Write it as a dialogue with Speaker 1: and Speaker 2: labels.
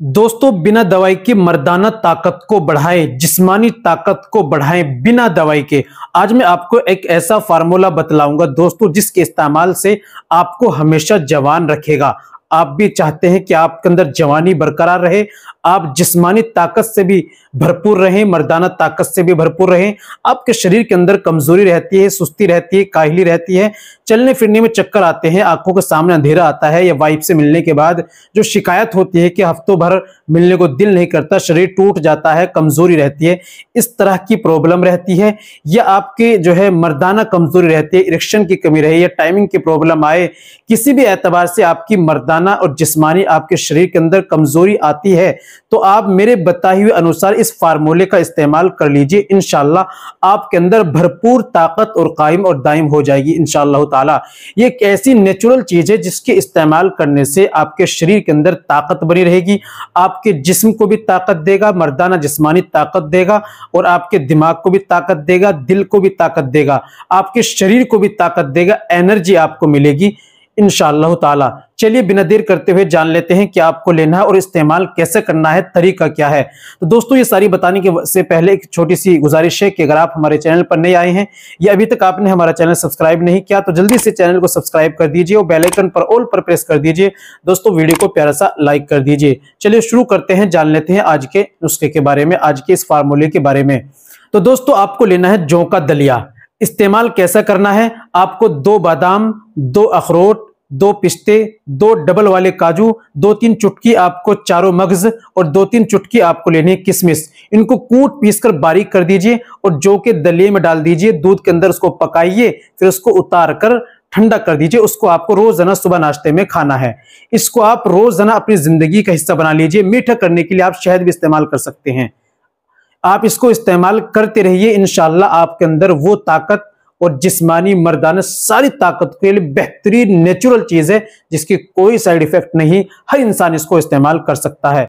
Speaker 1: दोस्तों, बिना दवाई के मर्दाना ताकत को बढ़ाएँ, जिस्मानी ताकत को बढ़ाए बिना दवाई के। आज मैं आपको एक ऐसा फार्मूला बतलाऊँगा दोस्तों, जिसके इस्तेमाल से आपको हमेशा जवान रखेगा। आप भी चाहते हैं कि आपके अंदर जवानी बरकरार रहे आप जिस्मानी ताकत से भी भरपूर रहें, मर्दाना ताकत से भी भरपूर रहें। आपके शरीर के अंदर कमज़ोरी रहती है, सुस्ती रहती है, काहली रहती है। चलने फिरने में चक्कर आते हैं, आँखों के सामने अंधेरा आता है या वाइफ से मिलने के बाद जो शिकायत होती है कि हफ्तों भर मिलने को दिल नहीं करता, शरीर टूट जाता है, कमज़ोरी रहती है, इस तरह की प्रॉब्लम रहती है। या आपके जो है मर्दाना कमज़ोरी रहती है, इरेक्शन की कमी रहे या टाइमिंग की प्रॉब्लम आए, किसी भी एतबार से आपकी मर्दाना और जिस्मानी आपके शरीर के अंदर कमज़ोरी आती है तो आप मेरे बताए हुए अनुसार इस फार्मूले का इस्तेमाल कर लीजिए इनशाला आपके अंदर भरपूर ताकत और कायम और दायम हो जाएगी इनशाला ये एक ऐसी नेचुरल चीज़ है जिसके इस्तेमाल करने से आपके शरीर के अंदर ताकत बनी रहेगी, आपके जिस्म को भी ताकत देगा, मर्दाना जिस्मानी ताकत देगा और आपके दिमाग को भी ताकत देगा, दिल को भी ताकत देगा, आपके शरीर को भी ताकत देगा, एनर्जी आपको मिलेगी। इनशाला ताला। चलिए बिना देर करते हुए जान लेते हैं क्या आपको लेना है और इस्तेमाल कैसे करना है, तरीका क्या है। तो दोस्तों, ये सारी बताने के से पहले एक छोटी सी गुजारिश है कि अगर आप हमारे चैनल पर नए आए हैं या अभी तक आपने हमारा चैनल सब्सक्राइब नहीं किया तो जल्दी से चैनल को सब्सक्राइब कर दीजिए और बेलाइकन पर ऑल पर प्रेस कर दीजिए। दोस्तों, वीडियो को प्यारा सा लाइक कर दीजिए। चलिए शुरू करते हैं, जान लेते हैं आज के नुस्खे के बारे में, आज के इस फार्मूले के बारे में। तो दोस्तों, आपको लेना है जौ का दलिया। इस्तेमाल कैसा करना है? आपको दो बादाम, दो अखरोट, दो पिस्ते, दो डबल वाले काजू, दो तीन चुटकी आपको चारों मगज और दो तीन चुटकी आपको लेनी है किशमिश। इनको कूट पीस कर बारीक कर दीजिए और जो के दलिए में डाल दीजिए, दूध के अंदर उसको पकाइए, फिर उसको उतार कर ठंडा कर दीजिए, उसको आपको रोज़ाना सुबह नाश्ते में खाना है। इसको आप रोज़ाना अपनी ज़िंदगी का हिस्सा बना लीजिए। मीठा करने के लिए आप शहद भी इस्तेमाल कर सकते हैं। आप इसको इस्तेमाल करते रहिए इनशाला आपके अंदर वो ताकत और जिस्मानी मर्दाना सारी ताकत के लिए बेहतरीन नेचुरल चीज़ है, जिसकी कोई साइड इफ़ेक्ट नहीं, हर इंसान इसको इस्तेमाल कर सकता है।